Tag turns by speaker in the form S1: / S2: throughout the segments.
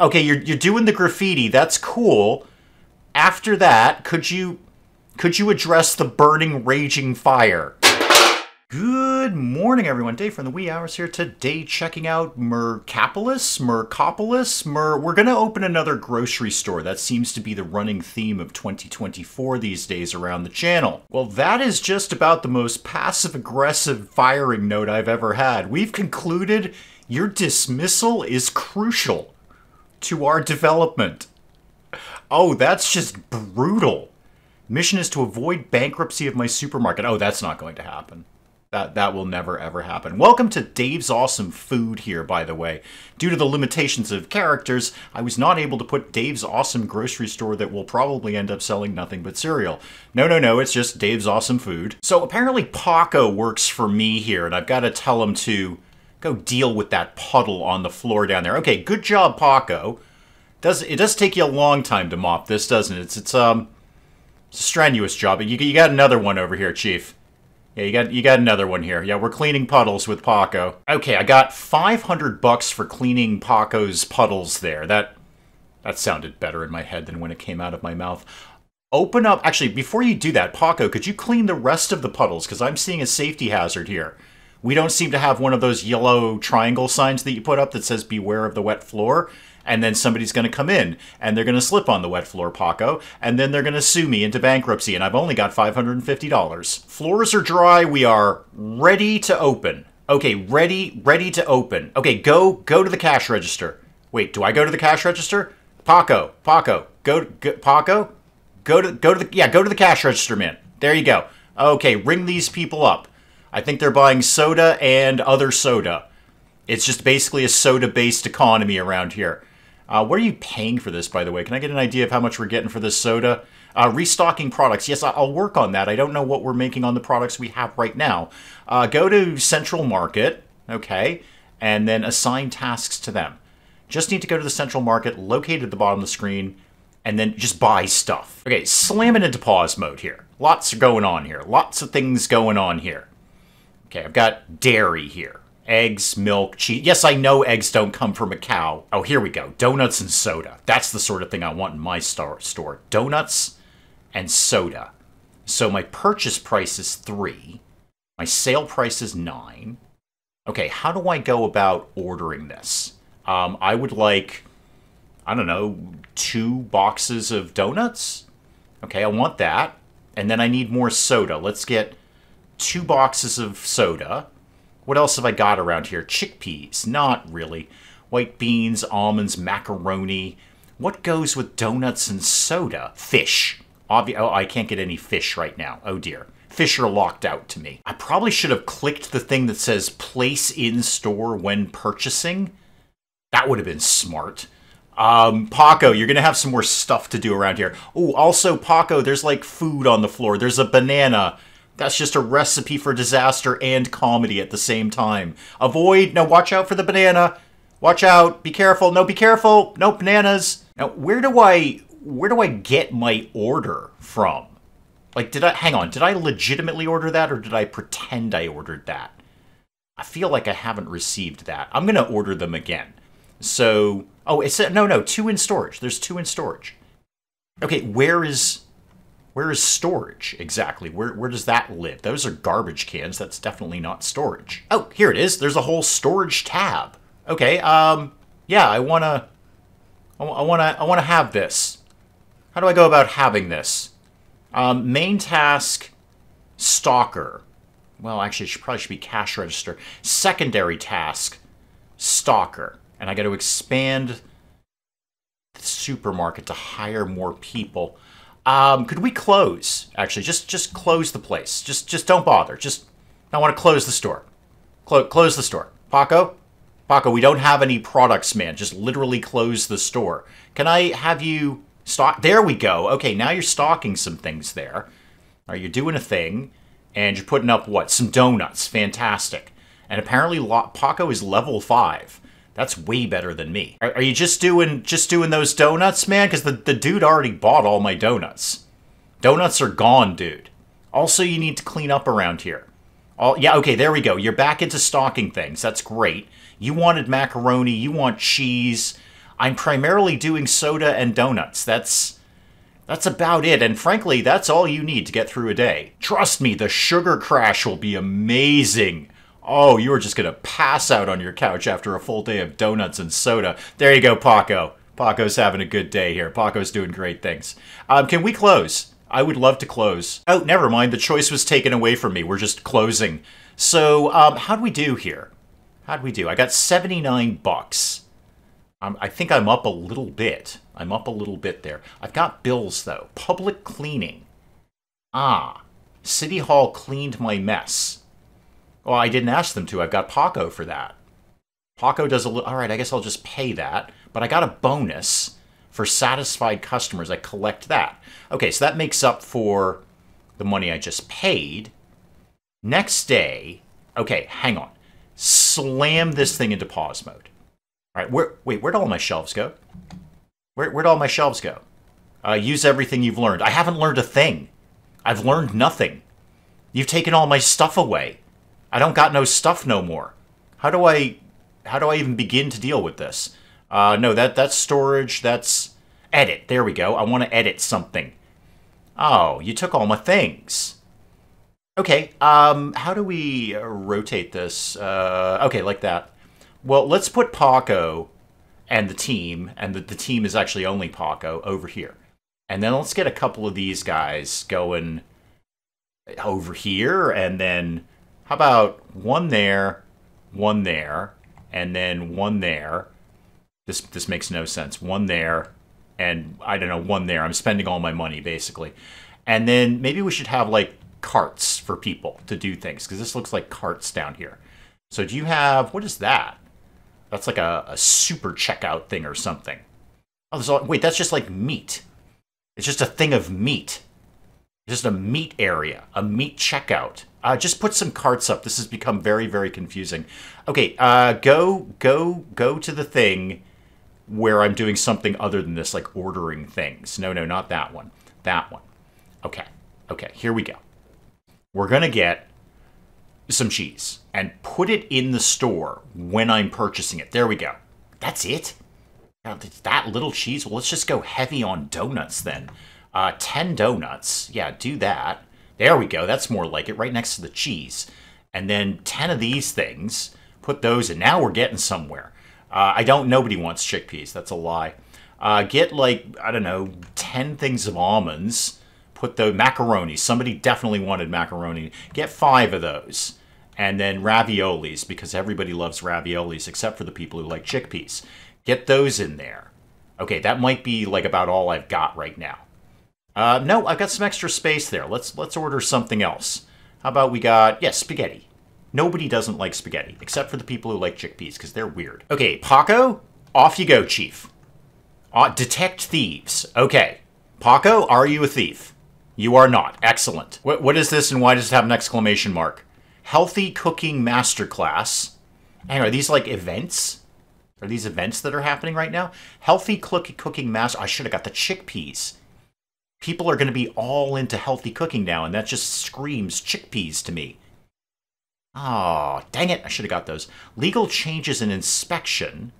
S1: okay, you're you're doing the graffiti. That's cool. After that, could you could you address the burning, raging fire? Good morning, everyone. Dave from the wee hours here today, checking out Mercapolis, Mercopolis. Mer. We're gonna open another grocery store. That seems to be the running theme of 2024 these days around the channel. Well, that is just about the most passive-aggressive firing note I've ever had. We've concluded your dismissal is crucial to our development. Oh, that's just brutal. Mission is to avoid bankruptcy of my supermarket. Oh, that's not going to happen. That that will never ever happen. Welcome to Dave's Awesome Food here, by the way. Due to the limitations of characters, I was not able to put Dave's Awesome Grocery Store that will probably end up selling nothing but cereal. No, no, no, it's just Dave's Awesome Food. So apparently Paco works for me here, and I've got to tell him to go deal with that puddle on the floor down there. Okay, good job, Paco. Does it does take you a long time to mop this, doesn't it? It's it's um it's a strenuous job. You you got another one over here, Chief. Yeah, you got you got another one here. Yeah, we're cleaning puddles with Paco. Okay, I got 500 bucks for cleaning Paco's puddles there. That that sounded better in my head than when it came out of my mouth. Open up. Actually, before you do that, Paco, could you clean the rest of the puddles? Because I'm seeing a safety hazard here. We don't seem to have one of those yellow triangle signs that you put up that says "Beware of the wet floor." and then somebody's going to come in and they're going to slip on the wet floor, Paco, and then they're going to sue me into bankruptcy, and I've only got $550. Floors are dry. We are ready to open. Okay, ready, ready to open. Okay, go, go to the cash register. Wait, do I go to the cash register? Paco, Paco, go, go Paco, go to, go to the, yeah, go to the cash register, man. There you go. Okay, ring these people up. I think they're buying soda and other soda. It's just basically a soda-based economy around here. Uh, what are you paying for this, by the way? Can I get an idea of how much we're getting for this soda? Uh, restocking products. Yes, I'll work on that. I don't know what we're making on the products we have right now. Uh, go to Central Market, okay, and then assign tasks to them. Just need to go to the Central Market, located at the bottom of the screen, and then just buy stuff. Okay, slam it into pause mode here. Lots are going on here. Lots of things going on here. Okay, I've got dairy here eggs, milk, cheese. Yes, I know eggs don't come from a cow. Oh, here we go. Donuts and soda. That's the sort of thing I want in my store. Donuts and soda. So my purchase price is three. My sale price is nine. Okay, how do I go about ordering this? Um, I would like, I don't know, two boxes of donuts. Okay, I want that. And then I need more soda. Let's get two boxes of soda. What else have I got around here? Chickpeas. Not really. White beans, almonds, macaroni. What goes with donuts and soda? Fish. Obvi oh, I can't get any fish right now. Oh dear. Fish are locked out to me. I probably should have clicked the thing that says place in store when purchasing. That would have been smart. Um, Paco, you're gonna have some more stuff to do around here. Oh, also, Paco, there's like food on the floor. There's a banana. That's just a recipe for disaster and comedy at the same time. Avoid, no, watch out for the banana. Watch out, be careful, no, be careful, no bananas. Now, where do I, where do I get my order from? Like, did I, hang on, did I legitimately order that or did I pretend I ordered that? I feel like I haven't received that. I'm going to order them again. So, oh, it's, no, no, two in storage. There's two in storage. Okay, where is, where is storage exactly? Where, where does that live? Those are garbage cans. That's definitely not storage. Oh, here it is. There's a whole storage tab. Okay, um, yeah, I want to, I want to, I want to have this. How do I go about having this? Um, main task, stocker. Well, actually, it should, probably should be cash register. Secondary task, stocker. And I got to expand the supermarket to hire more people. Um, could we close? Actually, just just close the place. Just just don't bother. Just I want to close the store. Clo close the store. Paco, Paco, we don't have any products, man. Just literally close the store. Can I have you stock? There we go. Okay, now you're stocking some things there. Are you doing a thing, and you're putting up what? Some donuts. Fantastic. And apparently, Paco is level five. That's way better than me. Are, are you just doing just doing those donuts, man? Because the, the dude already bought all my donuts. Donuts are gone, dude. Also, you need to clean up around here. All, yeah, okay, there we go. You're back into stocking things. That's great. You wanted macaroni. You want cheese. I'm primarily doing soda and donuts. That's that's about it, and frankly, that's all you need to get through a day. Trust me, the sugar crash will be amazing. Oh, you were just gonna pass out on your couch after a full day of donuts and soda. There you go, Paco. Paco's having a good day here. Paco's doing great things. Um, can we close? I would love to close. Oh, never mind. The choice was taken away from me. We're just closing. So, um, how do we do here? How do we do? I got 79 bucks. Um, I think I'm up a little bit. I'm up a little bit there. I've got bills, though. Public cleaning. Ah, City Hall cleaned my mess. Well, I didn't ask them to. I've got Paco for that. Paco does a little... All right, I guess I'll just pay that. But I got a bonus for satisfied customers. I collect that. Okay, so that makes up for the money I just paid. Next day... Okay, hang on. Slam this thing into pause mode. All right, where, wait, where'd all my shelves go? Where, where'd all my shelves go? Uh, use everything you've learned. I haven't learned a thing. I've learned nothing. You've taken all my stuff away. I don't got no stuff no more. How do I, how do I even begin to deal with this? Uh, no, that that's storage. That's edit. There we go. I want to edit something. Oh, you took all my things. Okay. Um, how do we rotate this? Uh, okay, like that. Well, let's put Paco and the team, and the, the team is actually only Paco, over here. And then let's get a couple of these guys going over here, and then how about one there, one there, and then one there. This this makes no sense. One there, and I don't know, one there. I'm spending all my money basically. And then maybe we should have like carts for people to do things because this looks like carts down here. So do you have what is that? That's like a, a super checkout thing or something. Oh, there's all, wait, that's just like meat. It's just a thing of meat. Just a meat area, a meat checkout. Uh, just put some carts up. This has become very, very confusing. Okay, uh, go, go, go to the thing where I'm doing something other than this, like ordering things. No, no, not that one. That one. Okay, okay, here we go. We're going to get some cheese and put it in the store when I'm purchasing it. There we go. That's it. That little cheese. Well, let's just go heavy on donuts then. Uh, 10 donuts. Yeah, do that. There we go. That's more like it. Right next to the cheese. And then 10 of these things. Put those in. Now we're getting somewhere. Uh, I don't. Nobody wants chickpeas. That's a lie. Uh, get like, I don't know, 10 things of almonds. Put the macaroni. Somebody definitely wanted macaroni. Get five of those and then raviolis because everybody loves raviolis except for the people who like chickpeas. Get those in there. Okay, that might be like about all I've got right now. Uh, no, I've got some extra space there. Let's let's order something else. How about we got yes, spaghetti. Nobody doesn't like spaghetti except for the people who like chickpeas because they're weird. Okay, Paco, off you go, Chief. Uh, detect thieves. Okay, Paco, are you a thief? You are not. Excellent. What, what is this and why does it have an exclamation mark? Healthy Cooking Masterclass. And are these like events? Are these events that are happening right now? Healthy Cooking Master. I should have got the chickpeas. People are going to be all into healthy cooking now, and that just screams chickpeas to me. Oh, dang it. I should have got those. Legal changes in inspection.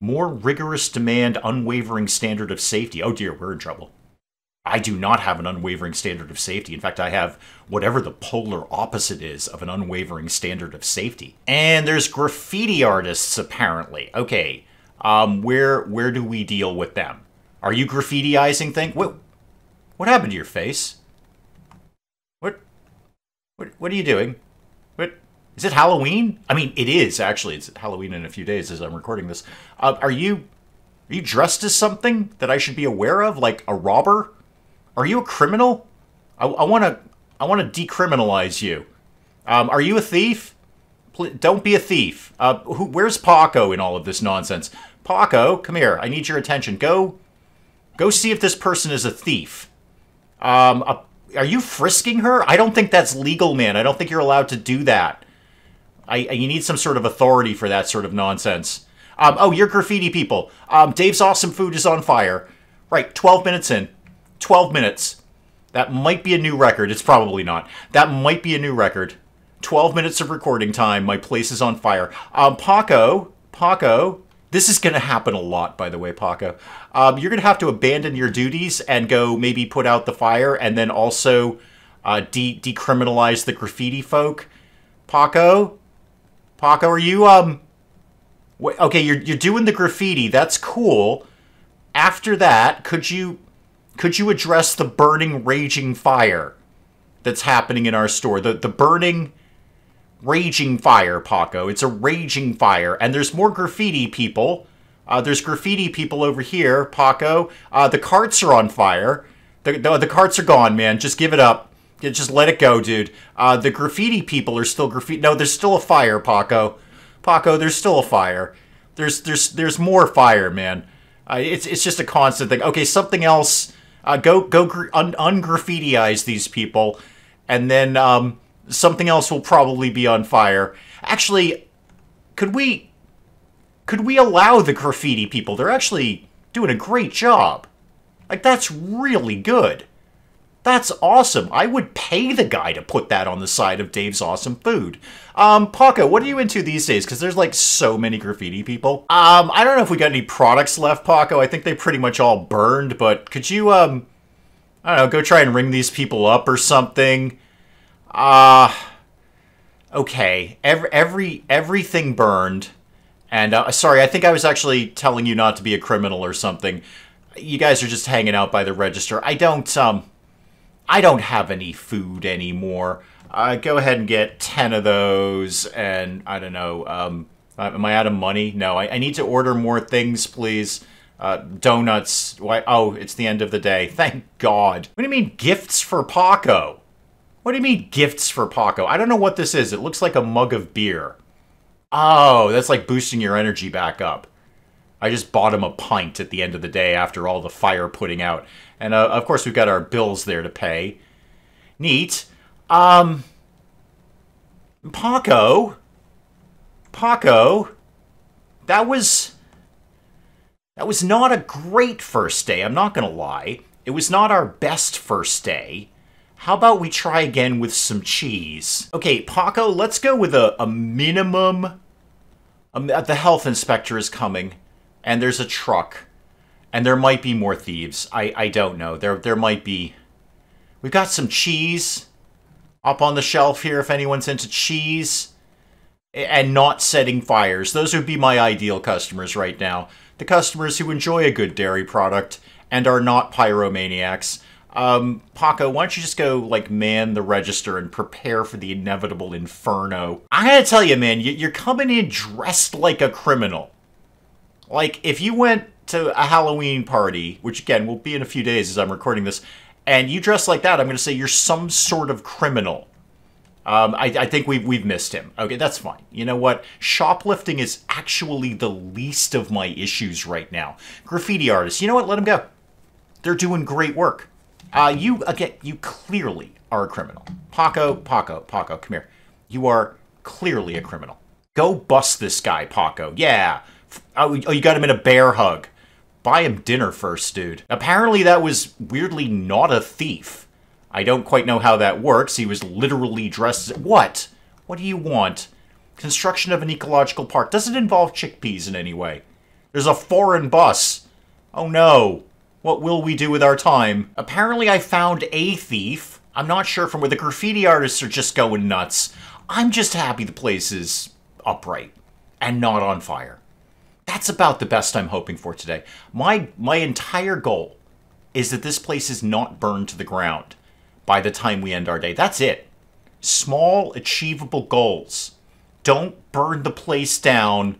S1: More rigorous demand, unwavering standard of safety. Oh dear, we're in trouble. I do not have an unwavering standard of safety. In fact, I have whatever the polar opposite is of an unwavering standard of safety. And there's graffiti artists, apparently. Okay, um, where where do we deal with them? Are you graffitiizing things? What happened to your face? What what what are you doing? What is it Halloween? I mean, it is actually. It's Halloween in a few days as I'm recording this. Uh, are you are you dressed as something that I should be aware of, like a robber? Are you a criminal? I want to I want to decriminalize you. Um, are you a thief? Please, don't be a thief. Uh, who, where's Paco in all of this nonsense? Paco, come here. I need your attention. Go, go see if this person is a thief. Um, uh, are you frisking her? I don't think that's legal, man. I don't think you're allowed to do that. I, you need some sort of authority for that sort of nonsense. Um, oh, you're graffiti people. Um, Dave's awesome food is on fire. Right, 12 minutes in. 12 minutes. That might be a new record. It's probably not. That might be a new record. 12 minutes of recording time. My place is on fire. Um, Paco, Paco, This is going to happen a lot, by the way, Paco. Um, you're going to have to abandon your duties and go maybe put out the fire and then also uh, de- decriminalize the graffiti folk. Paco? Paco, are you, um... Okay, you're, you're doing the graffiti. That's cool. After that, could you... Could you address the burning, raging fire that's happening in our store? The, the burning raging fire, Paco. It's a raging fire. And there's more graffiti people. Uh, there's graffiti people over here, Paco. Uh, the carts are on fire. The, the, the, carts are gone, man. Just give it up. Just let it go, dude. Uh, the graffiti people are still graffiti. No, there's still a fire, Paco. Paco, there's still a fire. There's there's there's more fire, man. Uh, it's it's just a constant thing. Okay, something else. Uh, go go un ungraffitiize these people, and then um, something else will probably be on fire. Actually, could we could we allow the graffiti people? They're actually doing a great job. Like that's really good. That's awesome. I would pay the guy to put that on the side of Dave's awesome food. Um, Paco, what are you into these days? Because there's like so many graffiti people. Um, I don't know if we got any products left, Paco. I think they pretty much all burned, but could you, um, I don't know, go try and ring these people up or something? Uh, okay. Every, every, everything burned. And, uh, sorry, I think I was actually telling you not to be a criminal or something. You guys are just hanging out by the register. I don't, um, I don't have any food anymore. Uh, go ahead and get 10 of those, and I don't know, um, uh, am I out of money? No, I, I need to order more things, please. Uh, donuts. Why? Oh, it's the end of the day. Thank God. What do you mean gifts for Paco? What do you mean gifts for Paco? I don't know what this is. It looks like a mug of beer. Oh, that's like boosting your energy back up. I just bought him a pint at the end of the day after all the fire putting out. And uh, of course, we've got our bills there to pay. Neat. Um, Paco. Paco. That was. That was not a great first day, I'm not going to lie. It was not our best first day. How about we try again with some cheese? Okay, Paco, let's go with a, a minimum. Um, the health inspector is coming, and there's a truck, and there might be more thieves. I, I don't know. There there might be. We've got some cheese up on the shelf here if anyone's into cheese and not setting fires. Those would be my ideal customers right now. The customers who enjoy a good dairy product and are not pyromaniacs. Um, Paco, why don't you just go, like, man the register and prepare for the inevitable inferno? I gotta tell you, man, you're coming in dressed like a criminal. Like, if you went to a Halloween party, which, again, will be in a few days as I'm recording this, and you dress like that, I'm gonna say you're some sort of criminal. Um, I, I, think we've, we've missed him. Okay, that's fine. You know what? Shoplifting is actually the least of my issues right now. Graffiti artists, you know what? Let them go. They're doing great work. Uh, you again, you clearly are a criminal. Paco, Paco, Paco, come here. You are clearly a criminal. Go bust this guy, Paco. Yeah. Oh, oh, you got him in a bear hug. Buy him dinner first, dude. Apparently that was weirdly not a thief. I don't quite know how that works. He was literally dressed as... What? What do you want? Construction of an ecological park. Does it involve chickpeas in any way? There's a foreign bus. Oh no. What will we do with our time? Apparently I found a thief. I'm not sure from where the graffiti artists are just going nuts. I'm just happy the place is upright and not on fire. That's about the best I'm hoping for today. My my entire goal is that this place is not burned to the ground by the time we end our day. That's it. Small achievable goals. Don't burn the place down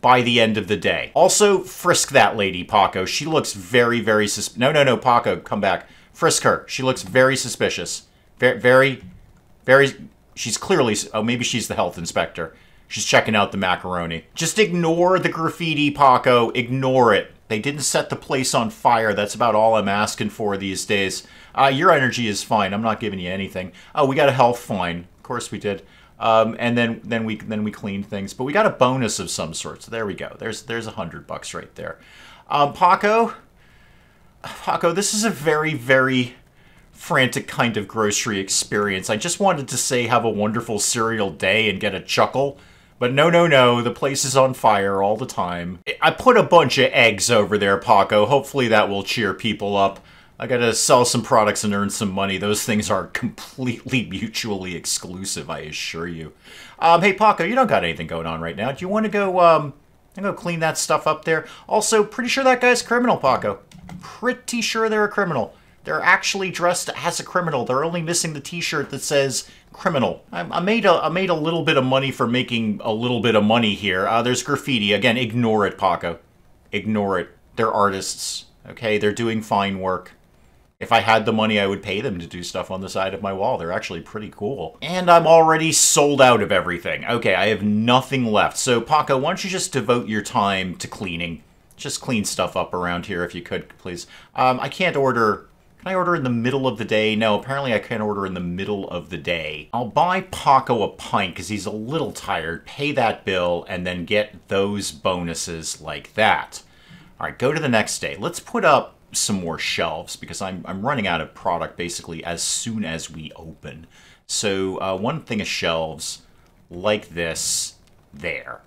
S1: by the end of the day. Also, frisk that lady, Paco. She looks very, very sus- No, no, no, Paco, come back. Frisk her. She looks very suspicious. Very, very, very... She's clearly... Oh, maybe she's the health inspector. She's checking out the macaroni. Just ignore the graffiti, Paco. Ignore it. They didn't set the place on fire. That's about all I'm asking for these days. Uh, your energy is fine. I'm not giving you anything. Oh, we got a health fine. Of course we did. Um, and then then we then we cleaned things, but we got a bonus of some sort. So there we go. There's there's a hundred bucks right there. Um, Paco, Paco, this is a very very frantic kind of grocery experience. I just wanted to say have a wonderful cereal day and get a chuckle, But no, no, no, the place is on fire all the time. I put a bunch of eggs over there, Paco. Hopefully that will cheer people up. I gotta sell some products and earn some money. Those things are completely mutually exclusive, I assure you. Um, hey, Paco, you don't got anything going on right now. Do you want to go, um, go clean that stuff up there? Also, pretty sure that guy's criminal, Paco. Pretty sure they're a criminal. They're actually dressed as a criminal. They're only missing the t-shirt that says criminal. I, I, made a, I made a little bit of money for making a little bit of money here. Uh, there's graffiti. Again, ignore it, Paco. Ignore it. They're artists, okay? They're doing fine work. If I had the money, I would pay them to do stuff on the side of my wall. They're actually pretty cool. And I'm already sold out of everything. Okay, I have nothing left. So, Paco, why don't you just devote your time to cleaning? Just clean stuff up around here if you could, please. Um, I can't order can I order in the middle of the day? No, apparently I can't order in the middle of the day. I'll buy Paco a pint because he's a little tired, pay that bill, and then get those bonuses like that. All right, go to the next day. Let's put up some more shelves because I'm, I'm running out of product basically as soon as we open. So uh, one thing of shelves like this there.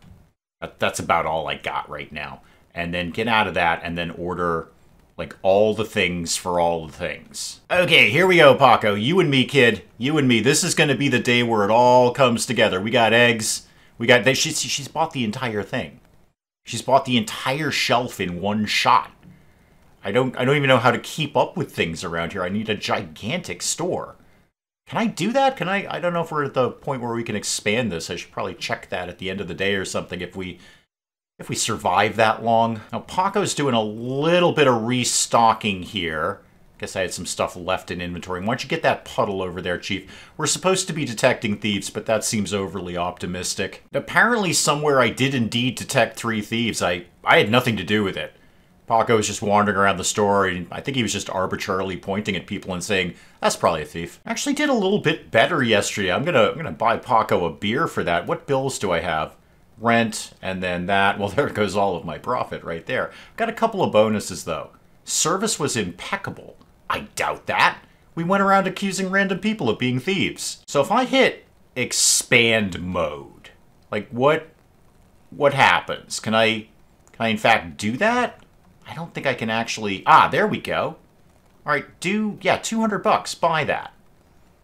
S1: That's about all I got right now. And then get out of that and then order like all the things for all the things. Okay, here we go, Paco. You and me, kid. You and me. This is going to be the day where it all comes together. We got eggs. We got... She's, she's bought the entire thing. She's bought the entire shelf in one shot. I don't I don't even know how to keep up with things around here. I need a gigantic store. Can I do that? Can I I don't know if we're at the point where we can expand this. I should probably check that at the end of the day or something if we if we survive that long. Now, Paco's doing a little bit of restocking here. Guess I had some stuff left in inventory. Why don't you get that puddle over there, Chief? We're supposed to be detecting thieves, but that seems overly optimistic. Apparently somewhere I did indeed detect three thieves. I, I had nothing to do with it. Paco was just wandering around the store, and I think he was just arbitrarily pointing at people and saying, that's probably a thief. Actually did a little bit better yesterday. I'm gonna, I'm gonna buy Paco a beer for that. What bills do I have? rent, and then that. Well, there goes all of my profit right there. Got a couple of bonuses, though. Service was impeccable. I doubt that. We went around accusing random people of being thieves. So if I hit expand mode, like what what happens? Can I can I in fact do that? I don't think I can actually Ah, there we go. All right, do yeah, 200 bucks. Buy that.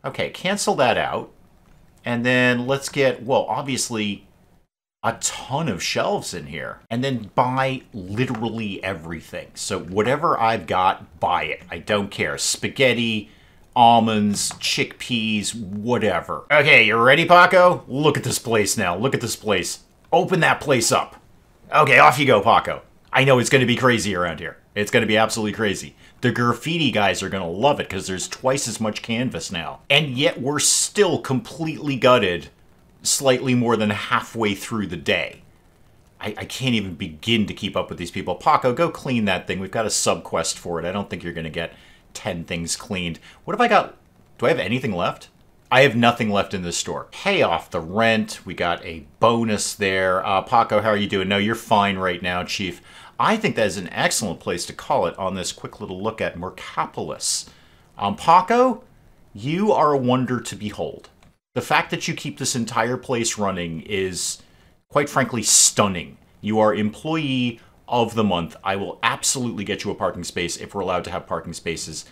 S1: Okay, cancel that out. And then let's get well, obviously a ton of shelves in here and then buy literally everything. So whatever I've got, buy it. I don't care. Spaghetti, almonds, chickpeas, whatever. Okay, you ready, Paco? Look at this place now. Look at this place. Open that place up. Okay, off you go, Paco. I know it's going to be crazy around here. It's going to be absolutely crazy. The graffiti guys are going to love it because there's twice as much canvas now. And yet we're still completely gutted slightly more than halfway through the day. I, I, can't even begin to keep up with these people. Paco, go clean that thing. We've got a sub quest for it. I don't think you're going to get 10 things cleaned. What have I got? Do I have anything left? I have nothing left in this store. Pay off the rent. We got a bonus there. Uh, Paco, how are you doing? No, you're fine right now, Chief. I think that is an excellent place to call it on this quick little look at Mercapolis. Um, Paco, you are a wonder to behold. The fact that you keep this entire place running is, quite frankly, stunning. You are employee of the month. I will absolutely get you a parking space if we're allowed to have parking spaces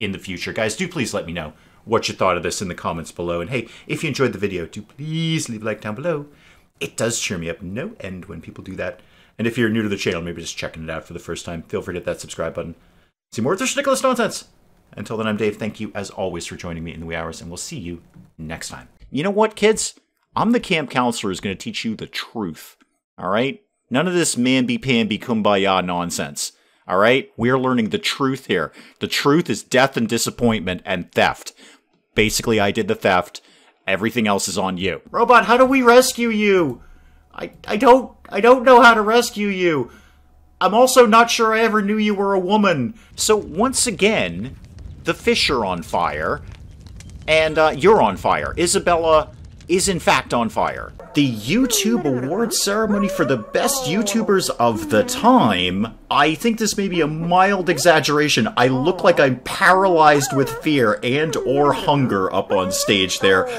S1: in the future. Guys, do please let me know what you thought of this in the comments below. And hey, if you enjoyed the video, do please leave a like down below. It does cheer me up no end when people do that. And if you're new to the channel, maybe just checking it out for the first time, feel free to hit that subscribe button. See more of this ridiculous nonsense. Until then, I'm Dave. Thank you, as always, for joining me in the wee hours, and we'll see you next time. You know what, kids? I'm the camp counselor who's going to teach you the truth. All right? None of this mamby-pamby kumbaya nonsense. All right? We're learning the truth here. The truth is death and disappointment and theft. Basically, I did the theft. Everything else is on you. Robot, how do we rescue you? I, I don't I don't know how to rescue you. I'm also not sure I ever knew you were a woman. So once again, the fish are on fire, and uh, you're on fire. Isabella is in fact on fire. The YouTube awards ceremony for the best YouTubers of the time. I think this may be a mild exaggeration. I look like I'm paralyzed with fear and or hunger up on stage there.